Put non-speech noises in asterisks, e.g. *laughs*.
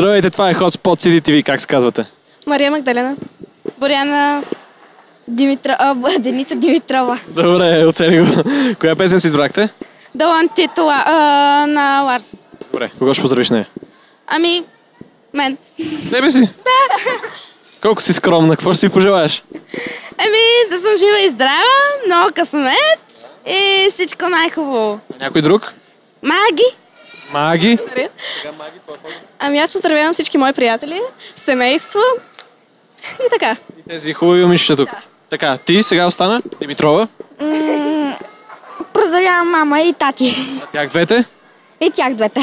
Здравейте, това е Hotspot City TV, как се казвате? Мария Магдалена. Боряна Димитра... А, *laughs* Деница Димитрова. Добре, оцени го. Коя песен си избрахте? Далан титла а, на Ларс. Добре, кого ще поздравиш нея? Ами, мен. Тебе си? Да. Колко си скромна, какво ще си пожелаеш? Еми, да съм жива и здрава, много късмет и всичко най-хубаво. Някой друг? Маги! Маги? Ами аз поздравявам всички мои приятели, семейство и така. И тези хубави момичета тук. Така, ти сега остана? Димитрова? Поздравявам мама и тати. Тях двете? И тях двете.